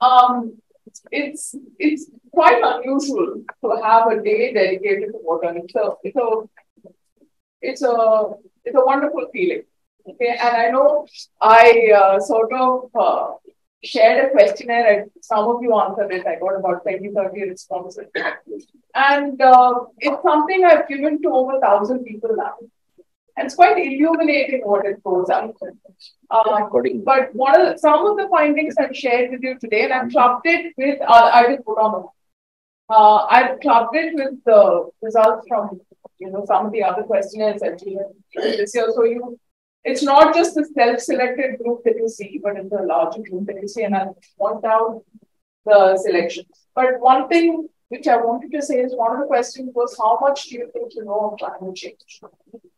Um, it's it's quite unusual to have a day dedicated to water. It's a it's a it's a it's a wonderful feeling. Okay, and I know I uh, sort of uh, shared a questionnaire and some of you answered it. I got about 20, 30 responses. And uh, it's something I've given to over a thousand people now. And it's quite illuminating what it goes out. Uh, but one of the, some of the findings I've shared with you today, and I've clubbed it with, uh, I will put on the uh, I've clubbed it with the results from you know some of the other questionnaires I've given this year. So you it's not just the self-selected group that you see, but it's a larger group that you see, and I'll point out the selections. But one thing which I wanted to say is one of the questions was how much do you think you know of climate change?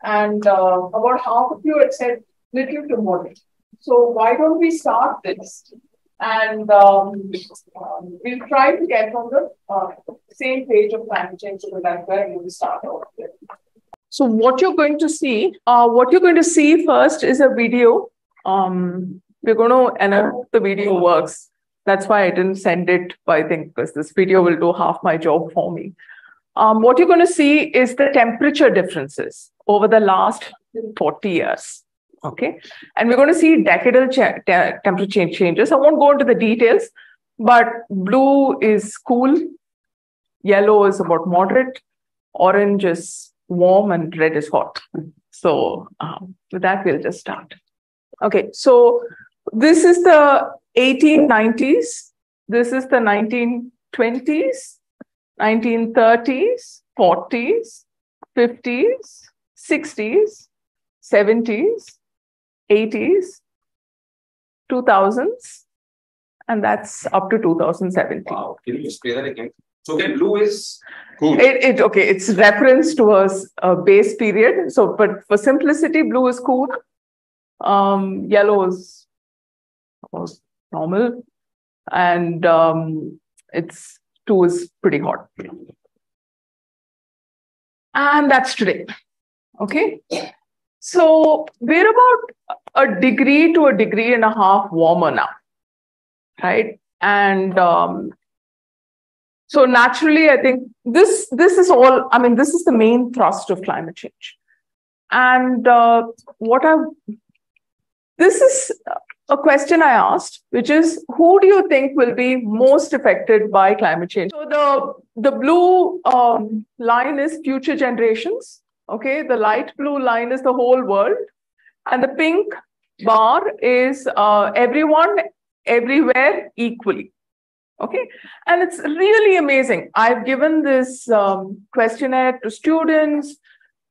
And uh, about half of you had said little to moderate. So why don't we start this? And um, um, we'll try to get on the uh, same page of climate change so that's where we start off with. So what you're going to see, uh, what you're going to see first is a video. Um, we're going to, and I the video works. That's why I didn't send it, I think because this video will do half my job for me. Um, what you're going to see is the temperature differences over the last 40 years. Okay. And we're going to see decadal ch- te- temperature changes. I won't go into the details, but blue is cool, yellow is about moderate, orange is warm and red is hot. So um, with that, we'll just start. Okay, so this is the 1890s. This is the 1920s, 1930s, 40s, 50s, 60s, 70s, 80s, 2000s, and that's up to 2017. Wow. Can you just play that again? So okay, blue is cool. It, it okay, it's reference to a, a, base period. So, but for simplicity, blue is cool. Um, yellow is normal, and um, it's two is pretty hot. And that's today. Okay. So we're about a degree to a degree and a half warmer now, right? And um, so naturally, I think this this is all. I mean, this is the main thrust of climate change. And uh, what I this is a question I asked, which is who do you think will be most affected by climate change? So the the blue um, line is future generations. Okay, the light blue line is the whole world, and the pink bar is uh, everyone everywhere equally. Okay, and it's really amazing. I've given this um, questionnaire to students,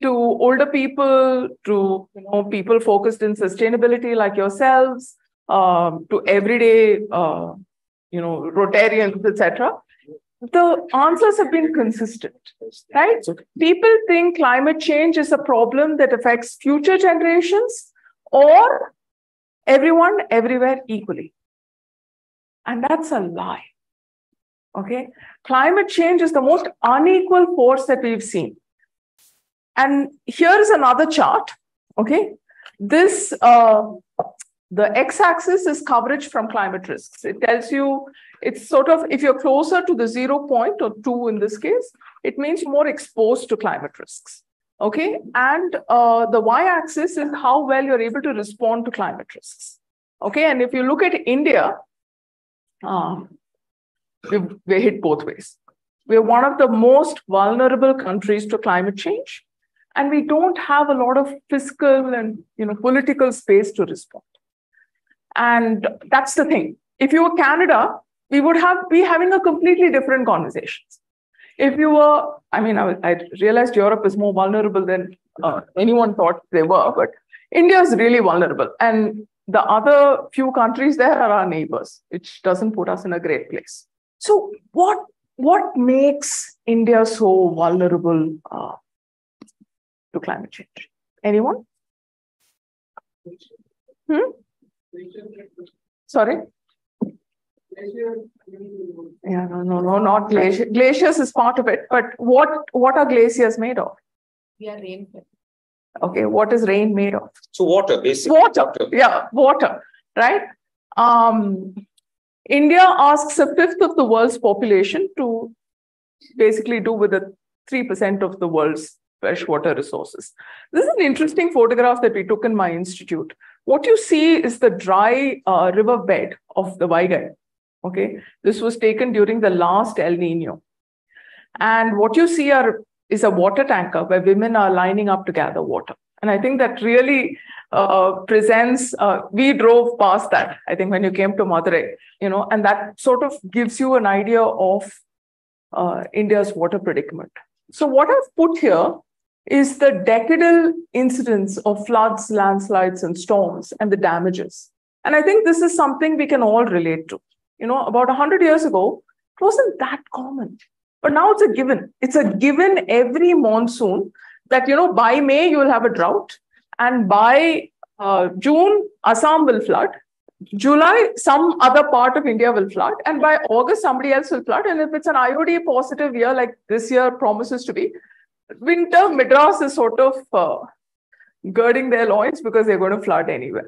to older people, to you know people focused in sustainability like yourselves, um, to everyday uh, you know Rotarians, etc. The answers have been consistent, right? People think climate change is a problem that affects future generations or everyone everywhere equally. And that's a lie. Okay. Climate change is the most unequal force that we've seen. And here is another chart. Okay. This, uh, the x axis is coverage from climate risks. It tells you it's sort of, if you're closer to the zero point or two in this case, it means you're more exposed to climate risks. Okay. And uh, the y axis is how well you're able to respond to climate risks. Okay. And if you look at India, um, we're hit both ways. We're one of the most vulnerable countries to climate change, and we don't have a lot of fiscal and you know political space to respond. And that's the thing. If you were Canada, we would have be having a completely different conversations. If you were, I mean, I, I realized Europe is more vulnerable than uh, anyone thought they were, but India is really vulnerable. And the other few countries there are our neighbors, which doesn't put us in a great place. So, what what makes India so vulnerable uh, to climate change? Anyone? Hmm? Sorry. Yeah, no, no, no, not glacier. Glaciers is part of it, but what what are glaciers made of? Yeah, rainfall. Okay, what is rain made of? So water, basically. Water. Yeah, water. Right. Um, India asks a fifth of the world's population to basically do with the 3% of the world's freshwater resources. This is an interesting photograph that we took in my institute. What you see is the dry uh, river bed of the Vaigai. Okay, this was taken during the last El Nino. And what you see are is a water tanker where women are lining up to gather water. And I think that really uh, presents, uh, we drove past that, I think, when you came to Madurai, you know, and that sort of gives you an idea of uh, India's water predicament. So, what I've put here is the decadal incidence of floods, landslides, and storms and the damages. And I think this is something we can all relate to. You know, about 100 years ago, it wasn't that common. But now it's a given. It's a given every monsoon that, you know, by May, you will have a drought. And by uh, June, Assam will flood. July, some other part of India will flood. And by August, somebody else will flood. And if it's an IOD positive year, like this year promises to be, winter Madras is sort of uh, girding their loins because they're going to flood anyway.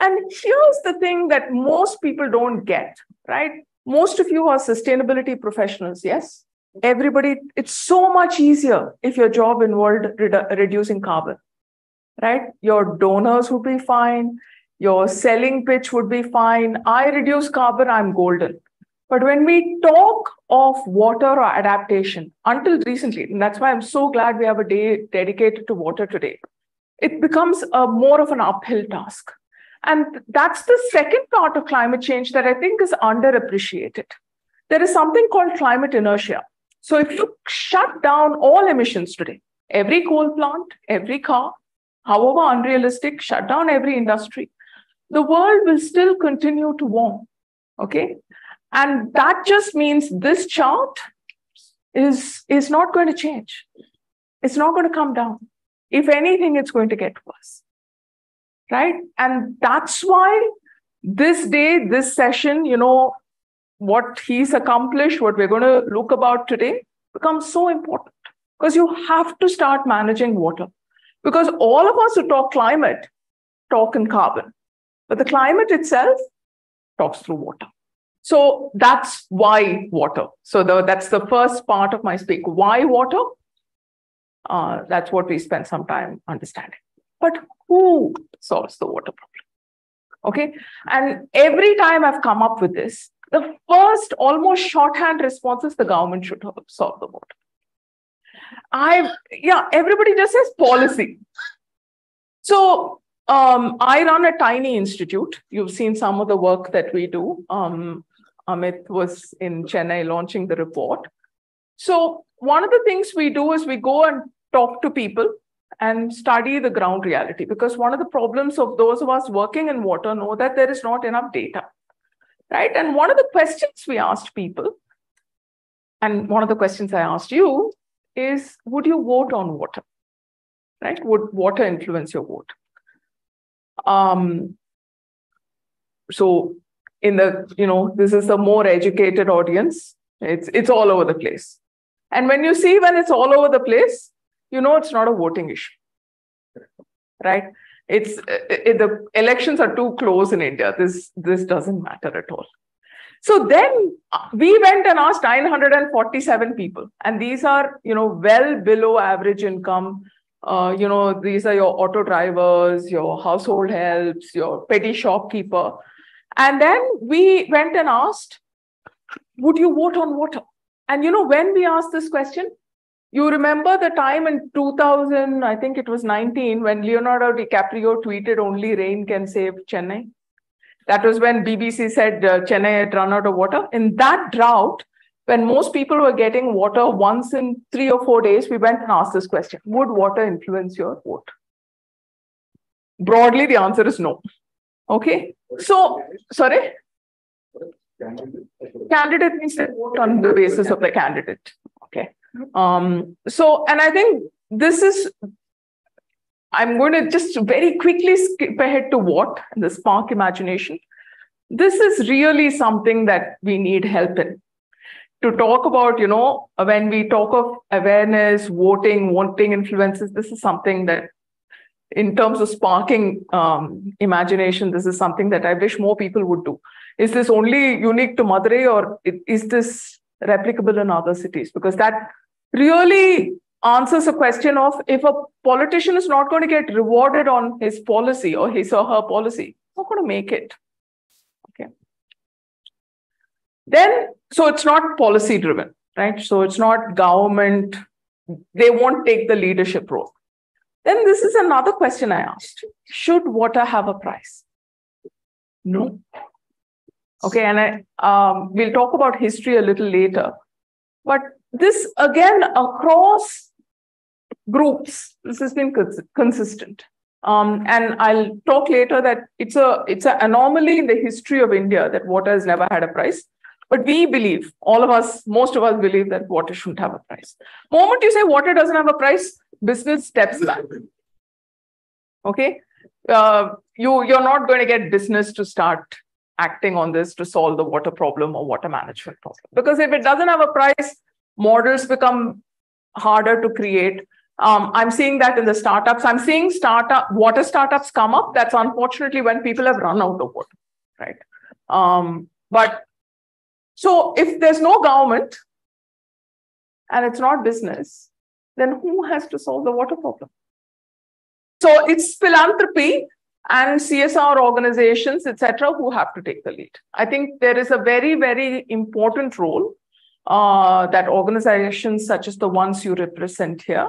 And here's the thing that most people don't get, right? Most of you are sustainability professionals, yes? Everybody, it's so much easier if your job involved redu- reducing carbon, right? Your donors would be fine. Your selling pitch would be fine. I reduce carbon, I'm golden. But when we talk of water or adaptation, until recently, and that's why I'm so glad we have a day dedicated to water today, it becomes a more of an uphill task. And that's the second part of climate change that I think is underappreciated. There is something called climate inertia. So if you shut down all emissions today, every coal plant, every car, however unrealistic, shut down every industry, the world will still continue to warm. Okay. And that just means this chart is, is not going to change. It's not going to come down. If anything, it's going to get worse right? And that's why this day, this session, you know, what he's accomplished, what we're going to look about today becomes so important because you have to start managing water. Because all of us who talk climate talk in carbon, but the climate itself talks through water. So that's why water. So the, that's the first part of my speak. Why water? Uh, that's what we spend some time understanding. But who solves the water problem? Okay. And every time I've come up with this, the first almost shorthand response is the government should solve the water. I, yeah, everybody just says policy. So um, I run a tiny institute. You've seen some of the work that we do. Um, Amit was in Chennai launching the report. So one of the things we do is we go and talk to people and study the ground reality because one of the problems of those of us working in water know that there is not enough data right? And one of the questions we asked people and one of the questions i asked you is would you vote on water? Right? Would water influence your vote? Um so in the you know this is a more educated audience it's it's all over the place and when you see when it's all over the place you know it's not a voting issue. Right? It's it, the elections are too close in India. This this doesn't matter at all. So then uh, we went and asked 947 people, and these are you know well below average income. Uh, you know these are your auto drivers, your household helps, your petty shopkeeper, and then we went and asked, would you vote on water? And you know when we asked this question, you remember the time in 2000, I think it was 19, when Leonardo DiCaprio tweeted, Only rain can save Chennai? That was when BBC said uh, Chennai had run out of water. In that drought, when most people were getting water once in three or four days, we went and asked this question Would water influence your vote? Broadly, the answer is no. Okay. So, sorry? Candidate means they vote on the basis of the candidate. Okay. Um, so, and I think this is, I'm going to just very quickly skip ahead to what the spark imagination. This is really something that we need help in. To talk about, you know, when we talk of awareness, voting, wanting influences, this is something that, in terms of sparking um, imagination, this is something that I wish more people would do. is this only unique to Madurai or is this replicable in other cities? Because that really answers a question of if a politician is not going to get rewarded on his policy or his or her policy, not going to make it. Okay. Then, so it's not policy driven, right? So it's not government, they won't take the leadership role. Then this is another question I asked. Should water have a price? No. Okay, and I, um, we'll talk about history a little later. But this again across groups, this has been cons- consistent. Um, and I'll talk later that it's a it's an anomaly in the history of India that water has never had a price. But we believe, all of us, most of us believe that water shouldn't have a price. Moment you say water doesn't have a price, business steps back. Okay, uh, you you're not going to get business to start acting on this to solve the water problem or water management problem because if it doesn't have a price, models become harder to create. Um, I'm seeing that in the startups. I'm seeing startup water startups come up. That's unfortunately when people have run out of water, right? Um, but so if there's no government and it's not business, then who has to solve the water problem? So it's philanthropy and CSR organizations, etc., who have to take the lead. I think there is a very, very important role uh, that organizations such as the ones you represent here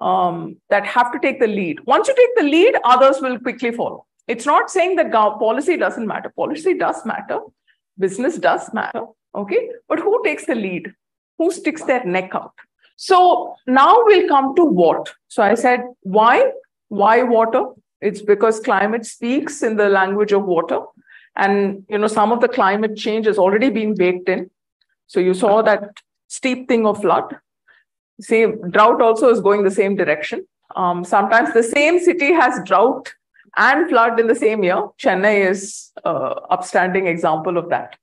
um, that have to take the lead. Once you take the lead, others will quickly follow. It's not saying that policy doesn't matter. Policy does matter. Business does matter. Okay. But who takes the lead? Who sticks their neck out? So now we'll come to what. So I said, why? Why water? It's because climate speaks in the language of water. And you know, some of the climate change has already been baked in. So you saw that steep thing of flood. Same drought also is going the same direction. Um, sometimes the same city has drought and flood in the same year. Chennai is uh, upstanding example of that.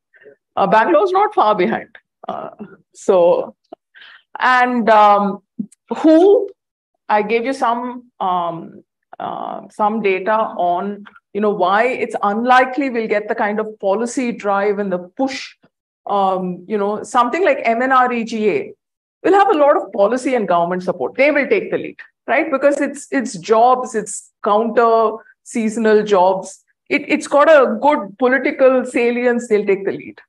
Uh, Bangalore is not far behind. Uh, so, and um, who I gave you some um, uh, some data on you know why it's unlikely we'll get the kind of policy drive and the push. Um, you know something like MNREGA will have a lot of policy and government support. They will take the lead, right? Because it's it's jobs, it's counter seasonal jobs. It, it's got a good political salience. They'll take the lead.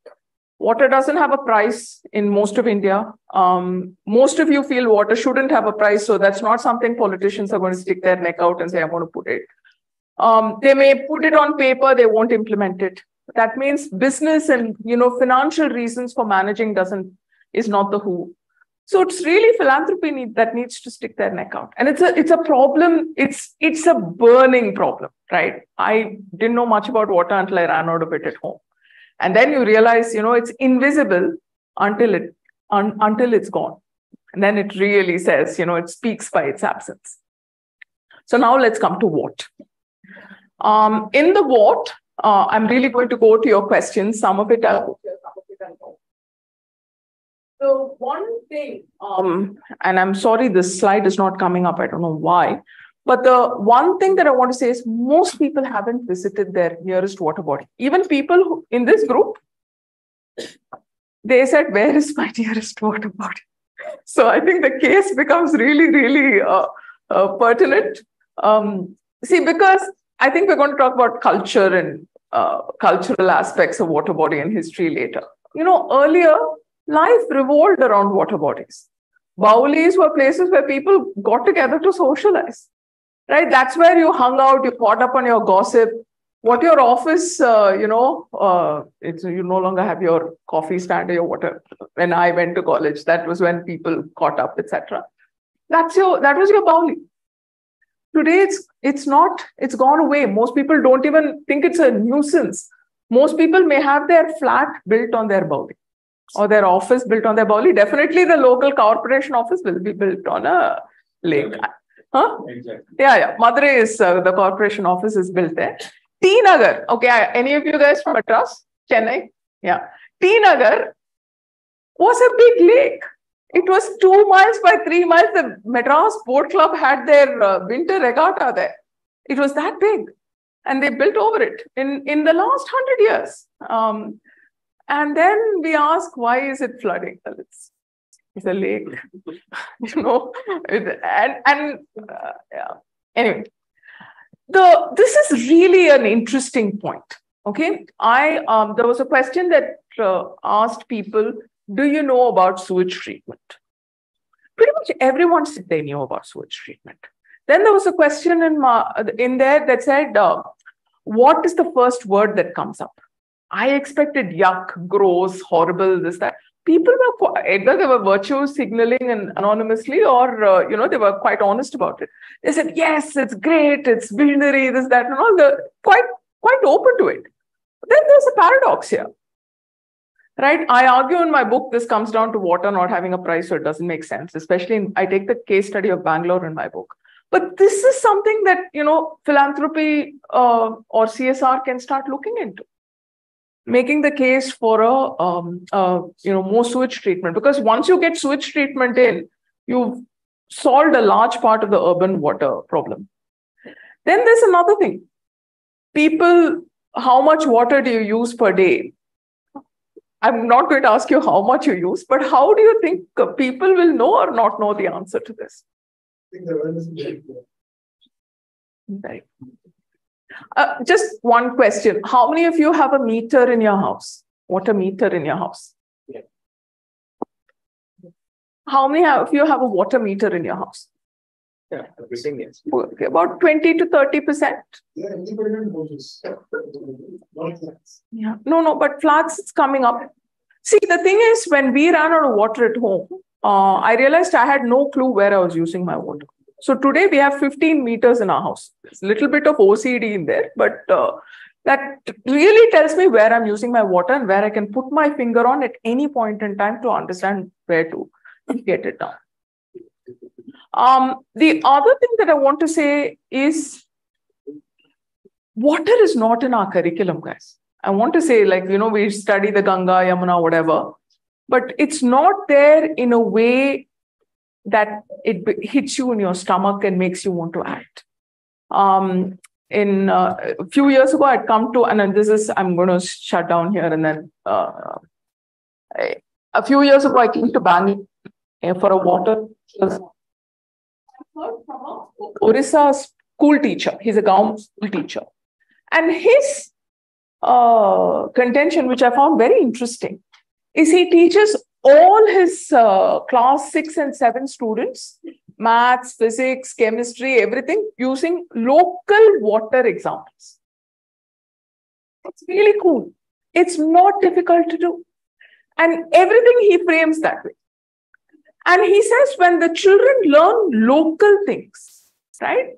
Water doesn't have a price in most of India. Um, most of you feel water shouldn't have a price, so that's not something politicians are going to stick their neck out and say, "I'm going to put it." Um, they may put it on paper, they won't implement it. That means business and you know financial reasons for managing doesn't is not the who. So it's really philanthropy need, that needs to stick their neck out, and it's a it's a problem. It's it's a burning problem, right? I didn't know much about water until I ran out of it at home. And then you realize, you know, it's invisible until it un, until it's gone. And then it really says, you know, it speaks by its absence. So now let's come to what. Um, in the what, uh, I'm really going to go to your questions. Some of it are so one thing, um, and I'm sorry this slide is not coming up. I don't know why. But the one thing that I want to say is most people haven't visited their nearest water body. Even people who, in this group, they said, Where is my nearest water body? So I think the case becomes really, really uh, uh, pertinent. Um, see, because I think we're going to talk about culture and uh, cultural aspects of water body and history later. You know, earlier, life revolved around water bodies. Baulis were places where people got together to socialize right? That's where you hung out, you caught up on your gossip. What your office, uh, you know, uh, it's you no longer have your coffee stand or your water. When I went to college, that was when people caught up, etc. That's your that was your Bauli. Today it's it's not, it's gone away. Most people don't even think it's a nuisance. Most people may have their flat built on their Bauli or their office built on their Bauli. Definitely the local corporation office will be built on a lake. Huh? Exactly. Yeah, yeah. Madurai is uh, the corporation office is built there. T Nagar. Okay, any of you guys from Madras? Chennai? Yeah. T Nagar was a big lake. It was two miles by three miles. The Madras Boat Club had their uh, winter regatta there. It was that big. and they built over it in, in the last hundred years. Um, and then we ask, why is it flooding? Well, it's, it's a lake, you know, and, and uh, yeah. Anyway, the, this is really an interesting point. Okay, I um, there was a question that uh, asked people, "Do you know about sewage treatment?" Pretty much everyone said they knew about sewage treatment. Then there was a question in my, in there that said, uh, "What is the first word that comes up?" I expected yuck, gross, horrible, this that. People were either they were virtue signaling and anonymously, or uh, you know they were quite honest about it. They said, "Yes, it's great, it's visionary, this that, and all." The quite quite open to it. Then there's a paradox here. Right? I argue in my book, this comes down to water not having a price, so it doesn't make sense. Especially, in, I take the case study of Bangalore in my book. But this is something that you know philanthropy uh, or CSR can start looking into, making the case for a um, uh, you know more sewage treatment. Because once you get sewage treatment in, you've solved a large part of the urban water problem. Then there's another thing. People how much water do you use per day? I'm not going to ask you how much you use, but how do you think people will know or not know the answer to this? Right. Uh, just one question. How many of you have a meter in your house? Water meter in your house? Yeah. How many of you have a water meter in your house? Yeah, everything yes. Okay, about 20 to 30 percent. Yeah, independent houses. Yeah, no, no, but flats it's coming up. See, the thing is, when we ran out of water at home, uh, I realized I had no clue where I was using my water. So today we have 15 meters in our house. There's a little bit of OCD in there, but uh, that really tells me where I'm using my water and where I can put my finger on at any point in time to understand where to get it done. Um, the other thing that I want to say is water is not in our curriculum, guys. I want to say, like, you know, we study the Ganga, Yamuna, whatever, but it's not there in a way that it hits you in your stomach and makes you want to act. Um, in uh, a few years ago, I'd come to, and this is, I'm going to shut down here and then. Uh, a few years ago, I came to Bangalore for a water I heard from Orissa school teacher. He's a government school teacher. And his uh, contention, which I found very interesting, is he teaches all his uh, class six and seven students maths, physics, chemistry, everything using local water examples. It's really cool. It's not difficult to do. And everything he frames that way. And he says when the children learn local things, right,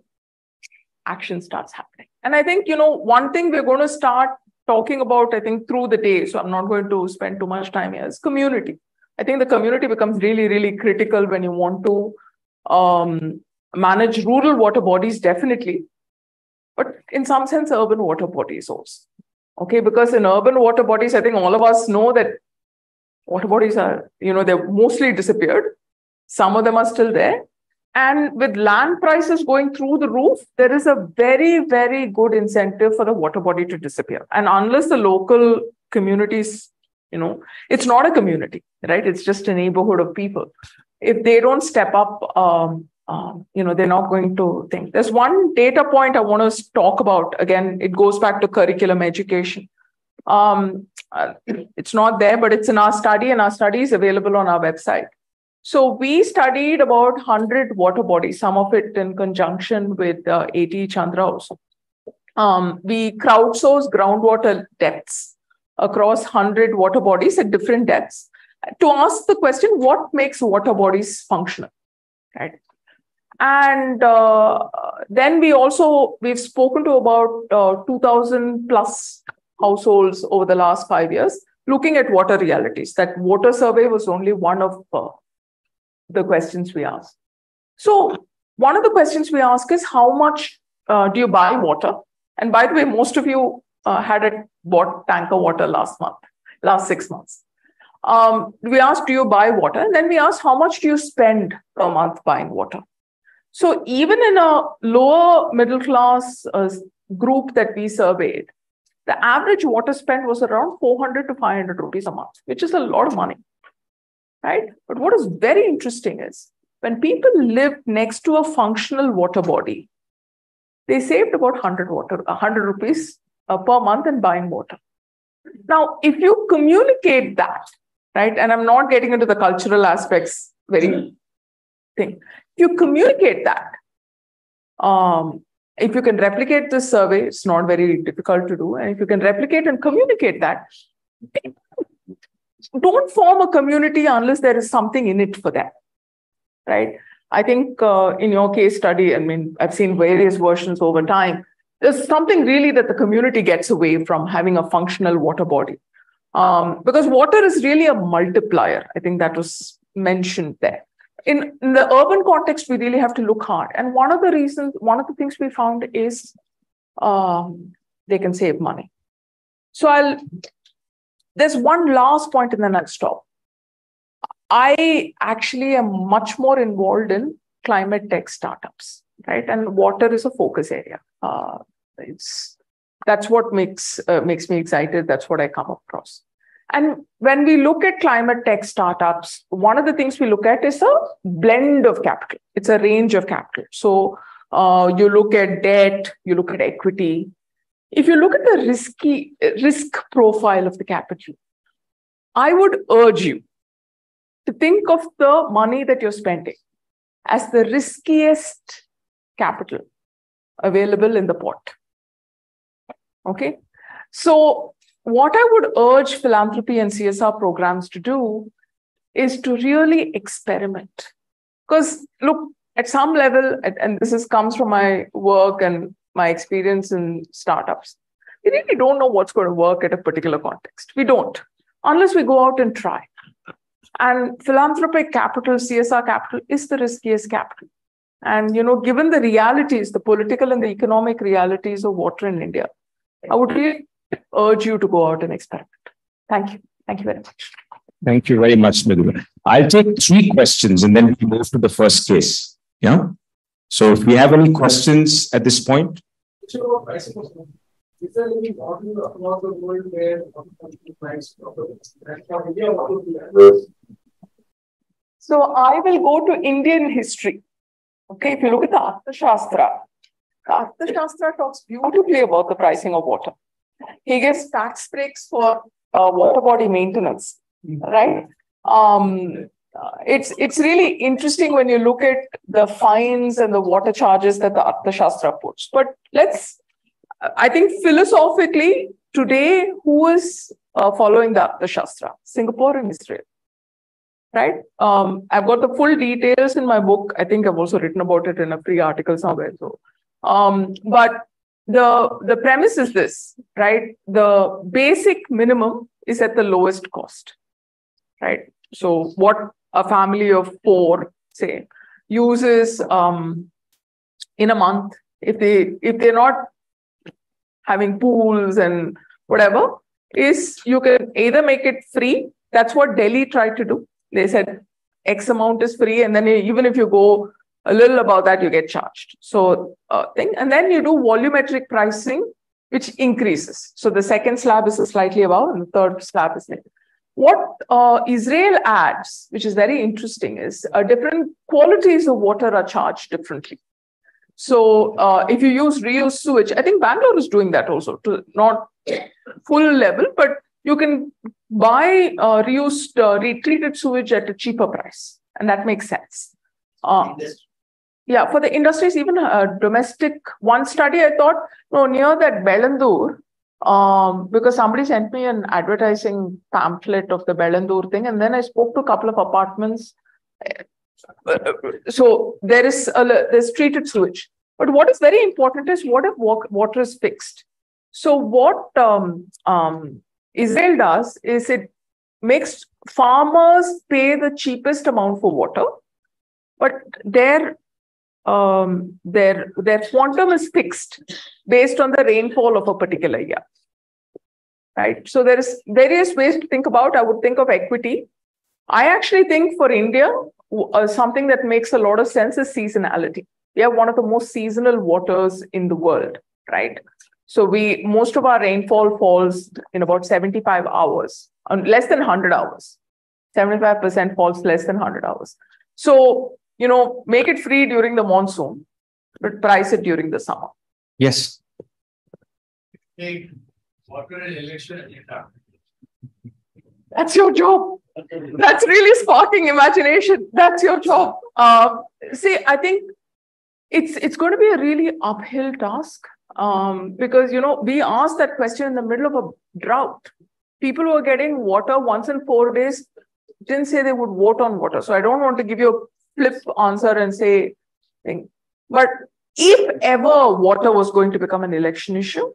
action starts happening. And I think, you know, one thing we're going to start talking about, I think, through the day, so I'm not going to spend too much time here, is community. I think the community becomes really, really critical when you want to um, manage rural water bodies, definitely. But in some sense, urban water bodies also. Okay, because in urban water bodies, I think all of us know that water bodies are, you know, they've mostly disappeared. Some of them are still there. And with land prices going through the roof, there is a very, very good incentive for the water body to disappear. And unless the local communities, you know, it's not a community, right? It's just a neighborhood of people. If they don't step up, um, um, you know, they're not going to think. There's one data point I want to talk about. Again, it goes back to curriculum education. Um, uh, it's not there, but it's in our study, and our study is available on our website. So we studied about 100 water bodies, some of it in conjunction with uh, AT Chandra also. Um, we crowdsourced groundwater depths across 100 water bodies at different depths to ask the question, what makes water bodies functional, right? And uh, then we also, we've spoken to about uh, 2000 plus households over the last five years, looking at water realities. That water survey was only one of uh, the questions we ask. So one of the questions we ask is how much uh, do you buy water? And by the way, most of you uh, had a bought tanker water last month, last six months. Um, we ask, do you buy water? And then we ask, how much do you spend per month buying water? So even in a lower middle class uh, group that we surveyed, the average water spend was around 400 to 500 rupees a month, which is a lot of money, right? But what is very interesting is when people lived next to a functional water body, they saved about 100 water, 100 rupees uh, per month in buying water. Now, if you communicate that, right, and I'm not getting into the cultural aspects very thing, if you communicate that, um, if you can replicate this survey, it's not very difficult to do. And if you can replicate and communicate that, don't form a community unless there is something in it for them, right? I think uh, in your case study, I mean, I've seen various versions over time. There's something really that the community gets away from having a functional water body. Um, because water is really a multiplier. I think that was mentioned there in, in the urban context, we really have to look hard. And one of the reasons, one of the things we found is um, they can save money. So I'll, there's one last point and then I'll stop. I actually am much more involved in climate tech startups, right? And water is a focus area. Uh, it's that's what makes uh, makes me excited. That's what I come across. And when we look at climate tech startups, one of the things we look at is a blend of capital. It's a range of capital. So uh, you look at debt, you look at equity. If you look at the risky risk profile of the capital, I would urge you to think of the money that you're spending as the riskiest capital available in the pot. Okay. So what I would urge philanthropy and CSR programs to do is to really experiment. Because, look, at some level, and this is, comes from my work and my experience in startups, we really don't know what's going to work at a particular context. We don't, unless we go out and try. And philanthropic capital, CSR capital, is the riskiest capital. And, you know, given the realities, the political and the economic realities of water in India, I would really urge you to go out and experiment. Thank you. Thank you very much. Thank you very much, Madhu. I'll take three questions and then we move to the first case. Yeah. So if we have any questions at this point. So I will go to Indian history. Okay, if you look at the Arthashastra, the Arthashastra talks beautifully about the pricing of water. He gives tax breaks for uh, water body maintenance, right? Um, it's it's really interesting when you look at the fines and the water charges that the Arthashastra puts. But let's, I think philosophically today, who is uh, following the Arthashastra? Singapore and Israel, right? Um, I've got the full details in my book. I think I've also written about it in a free article somewhere. So, um, but the, the premise is this, right? The basic minimum is at the lowest cost, right? So what a family of four, say, uses um, in a month, if they if they're not having pools and whatever, is you can either make it free. That's what Delhi tried to do. They said X amount is free, and then even if you go a little above that, you get charged. So, uh, thing, and then you do volumetric pricing, which increases. So the second slab is slightly above, and the third slab is negative. What uh, Israel adds, which is very interesting, is uh, different qualities of water are charged differently. So uh, if you use reused sewage, I think Bangalore is doing that also, to not full level, but you can buy uh, reused, uh, retreated sewage at a cheaper price, and that makes sense. Uh, yeah, for the industries, even uh, domestic, one study I thought, no, near that Bellandur, um, because somebody sent me an advertising pamphlet of the Bellandur thing, and then I spoke to a couple of apartments. So there is a, there's treated sewage. But what is very important is what if water is fixed? So what um, um, Does is it makes farmers pay the cheapest amount for water, but their um, their their quantum is fixed based on the rainfall of a particular year. Right. So there is various ways to think about. I would think of equity. I actually think for India, uh, something that makes a lot of sense is seasonality. We have one of the most seasonal waters in the world, right? So we most of our rainfall falls in about 75 hours, um, less than 100 hours. 75% falls less than 100 hours. So, you know, make it free during the monsoon, but price it during the summer. Yes. water and election. That's your job. That's really sparking imagination. That's your job. Um, see, I think it's it's going to be a really uphill task um, because you know we asked that question in the middle of a drought. People who are getting water once in four days didn't say they would vote on water. So I don't want to give you a flip answer and say, thing. but if ever water was going to become an election issue,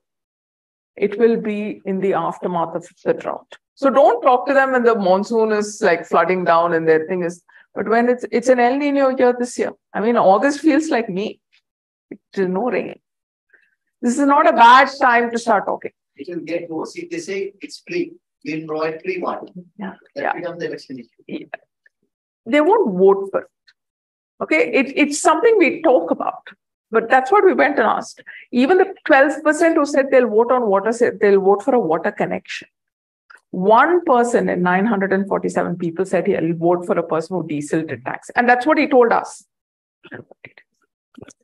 it will be in the aftermath of the drought. So don't talk to them when the monsoon is like flooding down and their thing is, but when it's it's an El Nino year this year. I mean, August feels like me. There's no rain. This is not a bad time to start talking. It will get worse if they say it's free. We'll provide free water. Yeah. That Yeah. becomes the election issue. They won't vote for it. Okay, it, it's something we talk about, but that's what we went and asked. Even the 12% who said they'll vote on water said they'll vote for a water connection. One person in 947 people said he'll vote for a person who diesel did tax. And that's what he told us.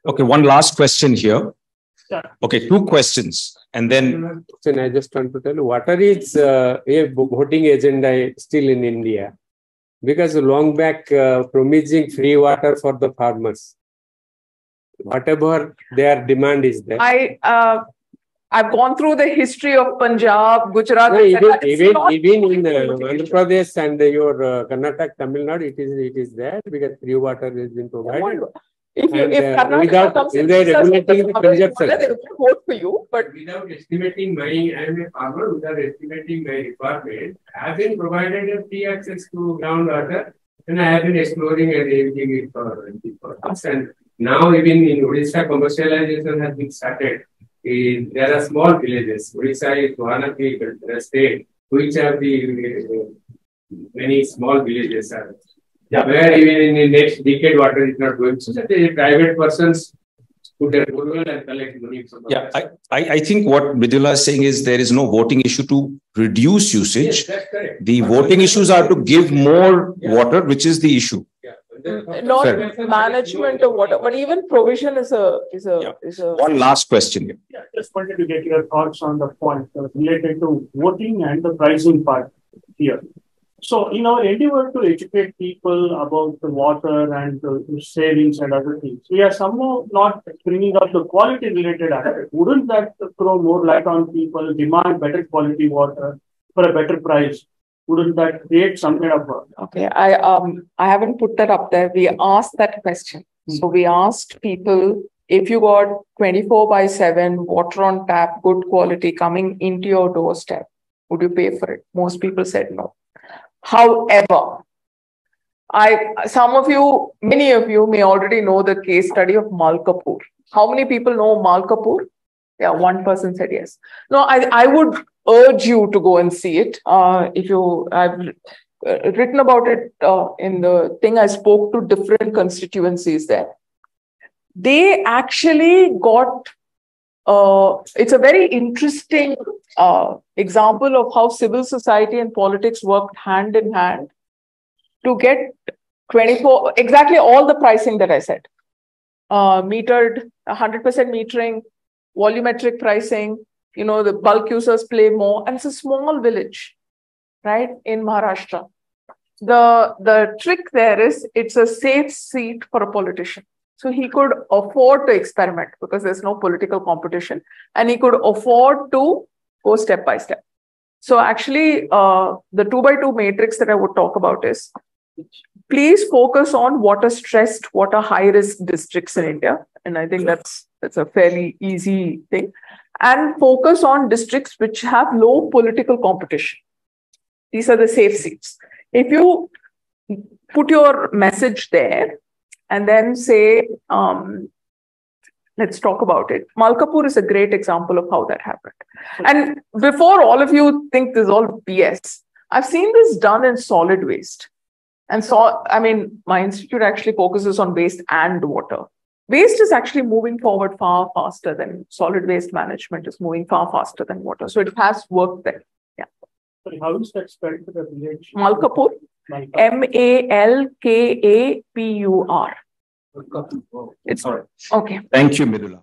Okay, one last question here. Yeah. Okay, two questions. And then, question I just want to tell you, water is uh, a voting agenda still in India. Because long back uh, promising free water for the farmers. Whatever their demand is there. I, uh, I've gone through the history of Punjab, Gujarat. No, even, even, even in uh, Andhra Pradesh and your uh, Karnataka, Tamil Nadu, it is, it is there because free water has been provided. If you, And, if uh, Karnataka without- comes in, without says, regulating the "Well, consumption." they will vote for you, but Without estimating my, I am a farmer, without estimating my requirement, I have been provided a free access to groundwater. And I have been exploring and using it for for us. And now even in Odisha, commercialization has been started. Eh, there are small villages. Odisha is one of the state which have the uh, many small villages are. Where even in the next decade water is not going. So that the private persons put their borewell and collect money from. yeah, I, I, I think what Mridula is saying is there is no voting issue to reduce usage. Yes, usage. that's correct. The voting issues are to give more water, which is the issue. Yeah. not Fair. management of water, but even provision is a, is Yeah. a, is a. One last question here. Yeah, just wanted to get your thoughts on the point uh, related to voting and the pricing part here. So in our endeavor to educate people about the water and the savings and other things, we are somehow not bringing up the quality related aspect. Wouldn't that throw more light on people, demand better quality water for a better price? Wouldn't that create some kind of a Okay, I, um, I haven't put that up there. We asked that question. So we asked people, if you got twenty-four by seven water on tap, good quality coming into your doorstep, would you pay for it? Most people said no. However, I, some of you, many of you may already know the case study of Malkapur. How many people know Malkapur? Yeah, one person said yes. No, I, I would urge you to go and see it. Uh, if you, I've uh, written about it uh, in the thing, I spoke to different constituencies there. They actually got, uh, it's a very interesting uh, example of how civil society and politics worked hand in hand to get 24, exactly all the pricing that I said. Uh, metered, 100% metering, volumetric pricing, you know, the bulk users play more, and it's a small village, right, in Maharashtra. The, the trick there is it's a safe seat for a politician. So he could afford to experiment because there's no political competition, and he could afford to go step by step. So actually, uh, the two by two matrix that I would talk about is please focus on water stressed, water high risk districts in India. And I think that's that's a fairly easy thing. And focus on districts which have low political competition. These are the safe seats. If you put your message there and then say, um, let's talk about it. Malkapur is a great example of how that happened. And before all of you think this is all BS, I've seen this done in solid waste. And so, I mean, my institute actually focuses on waste and water. Waste is actually moving forward far faster than solid waste management is moving far faster than water. So it has worked there. Yeah. Sorry, how is that spelled for the village? Malkapur. M A L K A P U R. It's okay. Thank you, Mridula.